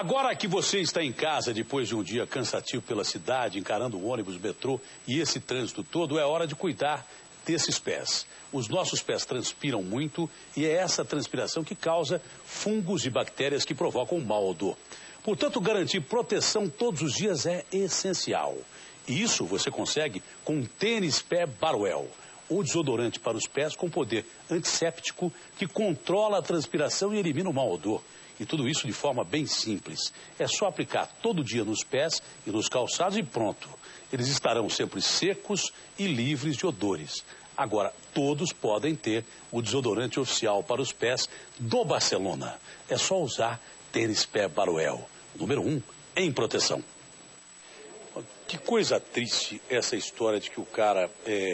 Agora que você está em casa depois de um dia cansativo pela cidade, encarando o ônibus, metrô e esse trânsito todo, é hora de cuidar desses pés. Os nossos pés transpiram muito e é essa transpiração que causa fungos e bactérias que provocam mau odor. Portanto, garantir proteção todos os dias é essencial. E isso você consegue com um tênis pé Baruel, o desodorante para os pés com poder antisséptico que controla a transpiração e elimina o mau odor. E tudo isso de forma bem simples. É só aplicar todo dia nos pés e nos calçados e pronto. Eles estarão sempre secos e livres de odores. Agora, todos podem ter o desodorante oficial para os pés do Barcelona. É só usar tênis pé Baruel, número um em proteção. Que coisa triste essa história de que o cara é,